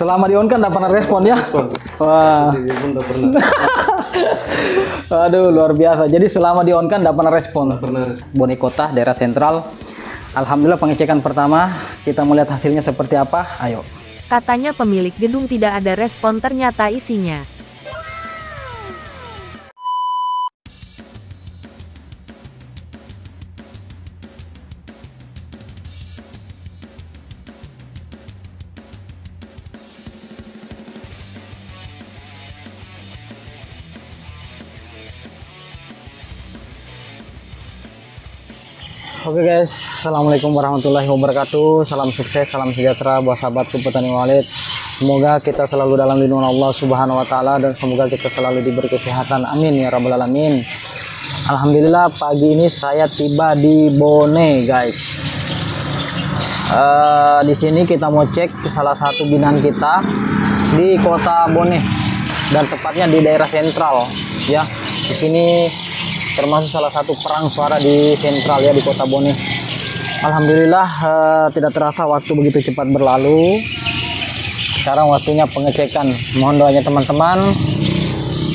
selama di on kan tidak pernah respon ya? Wah. Pun tak pernah. Aduh, luar biasa. Jadi selama di on kan tidak pernah respon. pernah. Bone Kota, daerah sentral. Alhamdulillah pengecekan pertama. Kita melihat hasilnya seperti apa. Ayo. Katanya pemilik gedung tidak ada respon ternyata isinya. Oke guys, Assalamualaikum warahmatullahi wabarakatuh. Salam sukses, salam sejahtera buat sahabatku petani walid. Semoga kita selalu dalam lindungan Allah subhanahu wa ta'ala Dan semoga kita selalu diberi kesehatan, amin ya rabbal alamin. Alhamdulillah pagi ini saya tiba di Bone guys. Eh, Di sini kita mau cek salah satu binaan kita Di kota Bone Dan tepatnya di daerah sentral ya. Di sini termasuk salah satu perang suara di sentral ya di kota Bone. Alhamdulillah eh, tidak terasa waktu begitu cepat berlalu. Sekarang waktunya pengecekan. Mohon doanya teman-teman.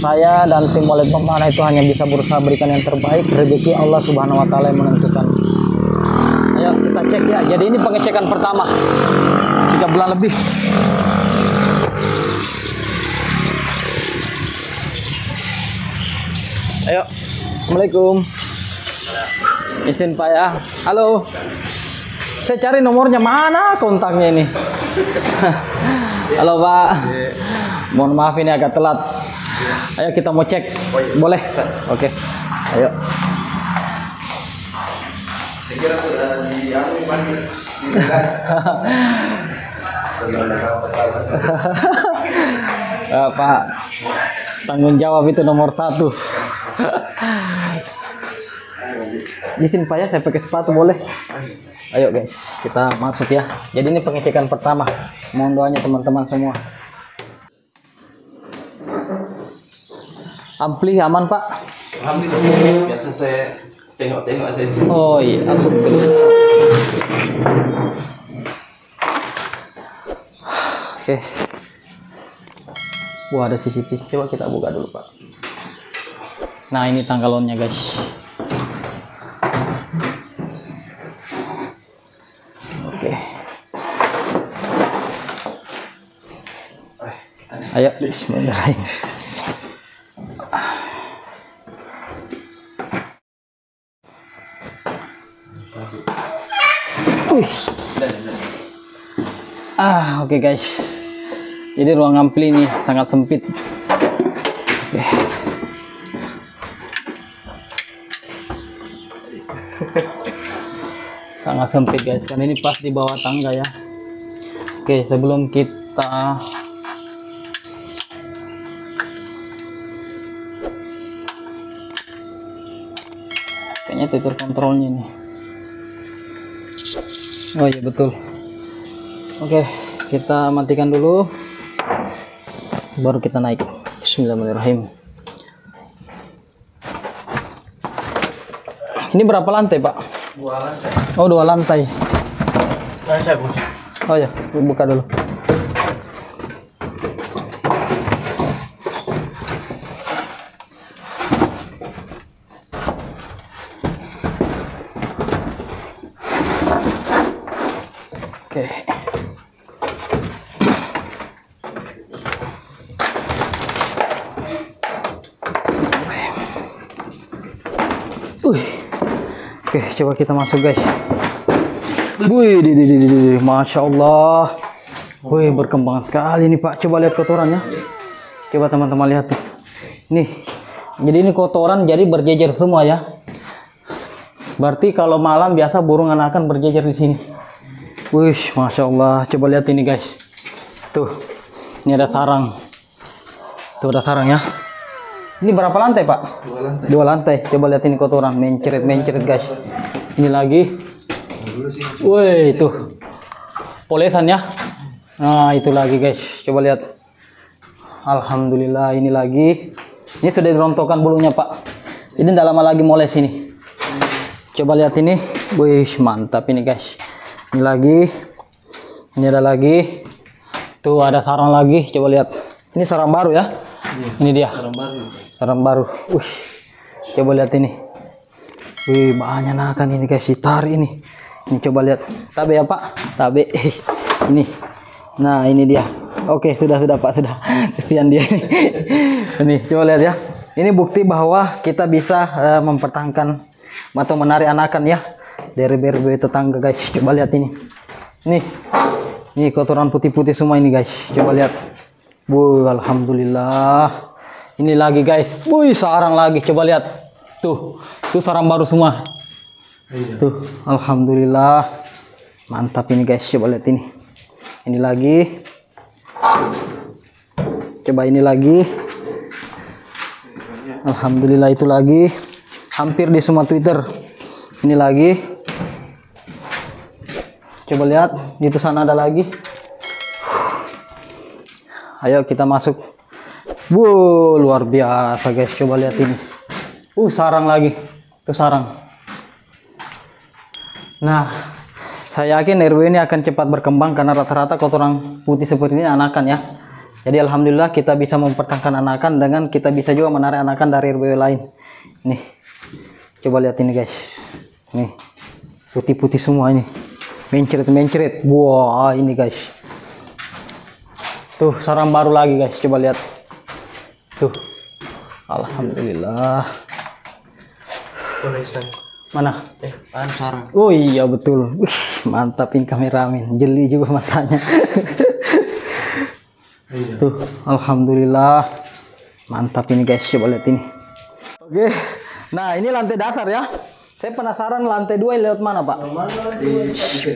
Saya dan tim Walid Pemanah itu hanya bisa berusaha berikan yang terbaik. Rezeki Allah Subhanahu wa taala yang menentukan. Ayo kita cek ya. Jadi ini pengecekan pertama. Tiga bulan lebih. Assalamualaikum. Izin Pak ya. Halo. Saya cari nomornya mana kontaknya ini. Halo Pak. Mohon maaf ini agak telat. Ayo kita mau cek. Boleh? Oke. Ayo. Saya kira sudah Pak. Tanggung jawab itu nomor satu. Izin Pak ya, saya pakai sepatu boleh? Ayo guys, kita masuk ya. Jadi ini pengecekan pertama. Mohon doanya teman-teman semua. Ampli aman Pak? Alhamdulillah. Biasa saya tengok-tengok saya. Oh iya. Oke. Wah ada CCTV. Coba kita buka dulu Pak. Nah ini tanggalonnya guys. Ayo, Bismillahirrahmanirrahim. Ah, oke guys. Jadi ruang ampli ini sangat sempit. Sangat sempit guys, kan ini pas di bawah tangga ya. Oke, sebelum kita kayaknya kontrolnya nih. Oh iya betul. Oke, kita matikan dulu. Baru kita naik. Bismillahirrahmanirrahim. Ini berapa lantai, Pak? Dua lantai. Oh, dua lantai. Saya bos. Oh ya, buka dulu. Oke, coba kita masuk guys. Wih, di, di, di, di, di. masya Allah. Wih, berkembang sekali nih Pak. Coba lihat kotorannya. Coba teman-teman lihat tuh. Nih, jadi ini kotoran jadi berjejer semua ya. Berarti kalau malam biasa burung anakan berjejer di sini. Wih, masya Allah. Coba lihat ini guys. Tuh, ini ada sarang. Tuh ada sarang ya. Ini berapa lantai Pak? Dua lantai. Dua lantai. Coba lihat ini kotoran, mencret mencret guys. Ini lagi. Woi, itu. Polesan ya. Nah, itu lagi guys. Coba lihat. Alhamdulillah ini lagi. Ini sudah dirontokkan bulunya, Pak. Ini tidak lama lagi moles ini. Coba lihat ini. Wih, mantap ini guys. Ini lagi. Ini ada lagi. Tuh ada sarang lagi, coba lihat. Ini sarang baru ya. Ini dia. Sarang baru. Wih. Coba lihat ini. Wih, banyak nakan ini guys, si tari ini. Ini coba lihat. Tabe ya, Pak? Tabe. ini. Nah, ini dia. Oke, sudah sudah Pak, sudah. Kesian dia ini. ini coba lihat ya. Ini bukti bahwa kita bisa eh, mempertahankan atau menarik anakan ya dari berbagai tetangga guys. Coba lihat ini. Nih. Ini kotoran putih-putih semua ini guys. Coba lihat. Bu, alhamdulillah. Ini lagi guys. Wih, sarang lagi. Coba lihat. Tuh, tuh sarang baru semua. Tuh, alhamdulillah. Mantap ini guys. Coba lihat ini. Ini lagi. Coba ini lagi. Alhamdulillah itu lagi. Hampir di semua Twitter. Ini lagi. Coba lihat, itu sana ada lagi. Ayo kita masuk. Wow, luar biasa guys. Coba lihat ini. Uh, sarang lagi. Itu sarang. Nah, saya yakin RW ini akan cepat berkembang karena rata-rata kotoran putih seperti ini anakan ya. Jadi alhamdulillah kita bisa mempertahankan anakan dengan kita bisa juga menarik anakan dari RW lain. Nih. Coba lihat ini guys. Nih. Putih-putih semua ini. Mencret-mencret. Wah, ini guys. Tuh, sarang baru lagi guys. Coba lihat. Tuh. Alhamdulillah. Mana? Eh, pan sarang. Oh iya betul. Wih, mantap ini kameramen. Jeli juga matanya. Tuh, alhamdulillah. Mantap ini guys, coba lihat ini. Oke. Nah, ini lantai dasar ya. Saya penasaran lantai dua lewat mana, Pak?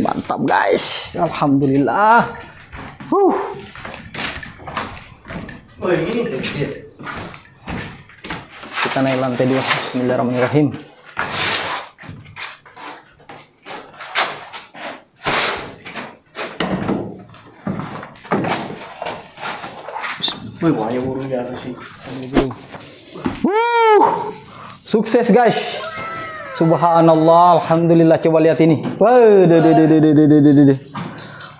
Mantap guys. Alhamdulillah. Huh. Oh, ini kita naik lantai dua Bismillahirrahmanirrahim burung. Wuh, sukses guys. Subhanallah, alhamdulillah coba lihat ini.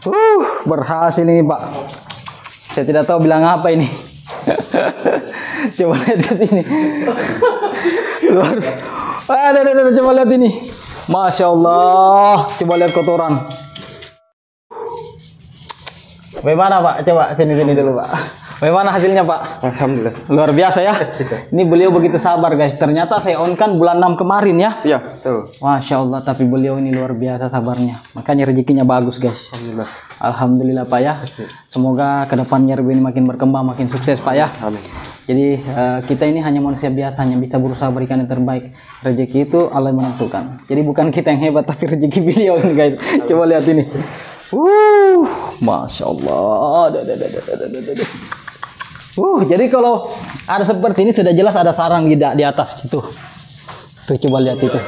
Wah, berhasil ini pak. Saya tidak tahu bilang apa ini coba lihat ke sini. Duh, duh, duh, duh, coba lihat ini. Masya Allah. Coba lihat kotoran. Bagaimana Pak? Coba sini sini dulu Pak. Bagaimana hasilnya Pak? Alhamdulillah. Luar biasa ya. Ini beliau begitu sabar guys. Ternyata saya on kan bulan 6 kemarin ya. Iya, tuh. Masya Allah, tapi beliau ini luar biasa sabarnya. Makanya rezekinya bagus guys. Alhamdulillah. Alhamdulillah Pak ya. Semoga ke depannya RB ini makin berkembang, makin sukses Pak ya. Amin. Jadi eh, kita ini hanya manusia biasa, hanya bisa berusaha berikan yang terbaik. Rezeki itu Allah yang menentukan. Jadi bukan kita yang hebat, tapi rezeki beliau ini guys. Coba lihat ini. Uh, masya Allah. Duh, duh, duh, Uh, jadi kalau ada seperti ini sudah jelas ada sarang di di atas gitu. Tuh coba lihat itu.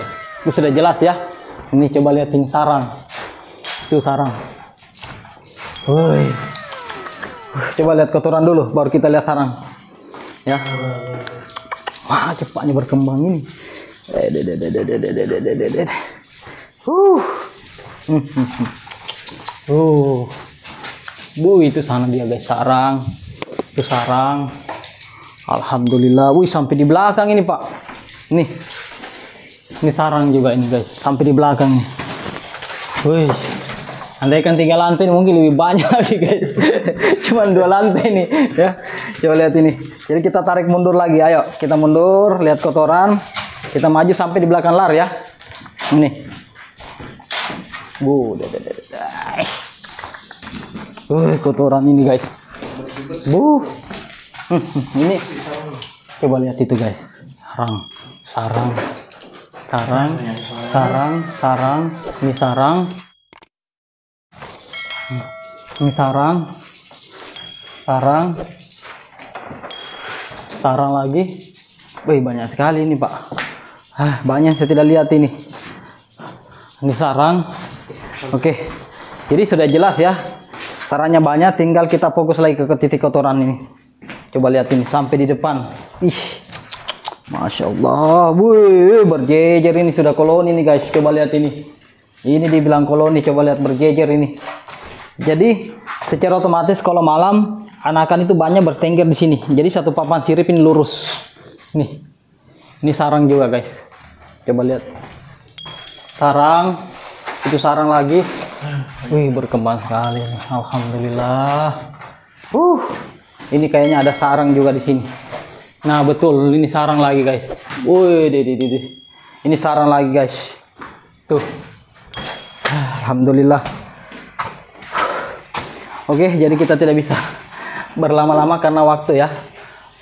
Itu sudah jelas ya. Ini coba lihat ini sarang. Itu sarang. Woi. Uh, coba lihat kotoran dulu baru kita lihat sarang. Ya. Wah, cepatnya berkembang ini. Uh. Uh. Bu itu sana dia guys sarang. Itu sarang. Alhamdulillah. Wih, sampai di belakang ini, Pak. Nih. Ini sarang juga ini, guys. Sampai di belakang. Wih. Andaikan tiga lantai ini mungkin lebih banyak lagi, guys. Cuman dua lantai nih, ya. Coba lihat ini. Jadi kita tarik mundur lagi. Ayo, kita mundur, lihat kotoran. Kita maju sampai di belakang lar ya. Ini. Bu. Wih, kotoran ini, guys. Bu. Ini coba lihat itu guys. Sarang, sarang, sarang, sarang, sarang, ini sarang. Ini sarang. Sarang. Sarang lagi. Wih, banyak sekali ini, Pak. Ah, banyak saya tidak lihat ini. Ini sarang. Oke. Jadi sudah jelas ya. Sarangnya banyak, tinggal kita fokus lagi ke titik kotoran ini. Coba lihat ini sampai di depan. Ih. Masya Allah. Wih, berjejer ini sudah koloni nih guys. Coba lihat ini. Ini dibilang koloni, coba lihat berjejer ini. Jadi secara otomatis kalau malam anakan itu banyak bertengger di sini. Jadi satu papan sirip ini lurus. Nih. Ini sarang juga, guys. Coba lihat. Sarang. Itu sarang lagi. Wih, berkembang sekali. nih. Alhamdulillah. Uh. Ini kayaknya ada sarang juga di sini. Nah, betul. Ini sarang lagi, guys. Wih, di, di, di, di. Ini sarang lagi, guys. Tuh. Alhamdulillah. Oke, jadi kita tidak bisa berlama-lama karena waktu ya.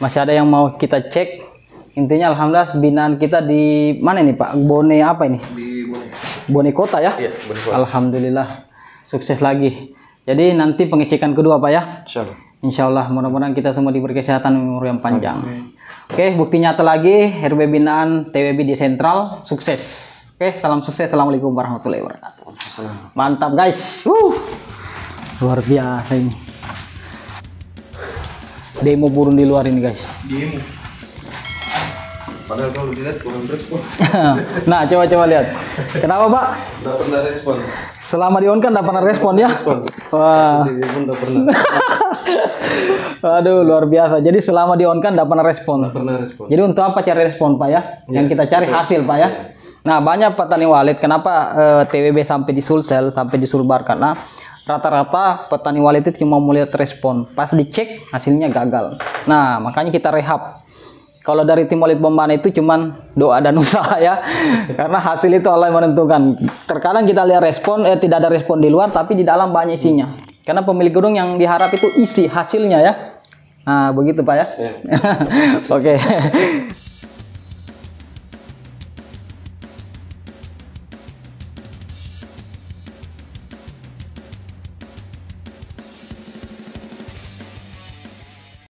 Masih ada yang mau kita cek. Intinya alhamdulillah binaan kita di mana nih Pak? Bone apa ini? Di Bone. Bone Kota ya? Iya, Bone Kota. Alhamdulillah. Sukses lagi. Jadi nanti pengecekan kedua Pak ya. Insyaallah. Insya Allah mudah-mudahan kita semua diberi kesehatan umur yang panjang. Oke, bukti nyata lagi RB binaan TWB di Sentral sukses. Oke, salam sukses. Assalamualaikum warahmatullahi wabarakatuh. Mantap guys. Wuh. Luar biasa ini. Demo burung di luar ini guys. Diem. Padahal kalau dilihat kurang respon. nah, coba-coba lihat. Kenapa Pak? Tidak pernah respon. Selama di on kan tidak pernah respon ya? Respon. Wah. Aduh, luar biasa. Jadi selama di on kan tidak pernah respon. Tidak pernah respon. Jadi untuk apa cari respon Pak ya? Yang kita cari hasil Pak ya. Nah banyak petani walet. Kenapa eh, TWB sampai di Sulsel, sampai di Sulbar? Karena rata-rata petani walet itu cuma mau lihat respon. Pas dicek hasilnya gagal. Nah makanya kita rehab. Kalau dari tim walet Bombana itu cuman doa dan usaha ya. Karena hasil itu Allah yang menentukan. Terkadang kita lihat respon, eh tidak ada respon di luar, tapi di dalam banyak isinya. Karena pemilik gedung yang diharap itu isi hasilnya ya. Nah begitu Pak ya. Oke.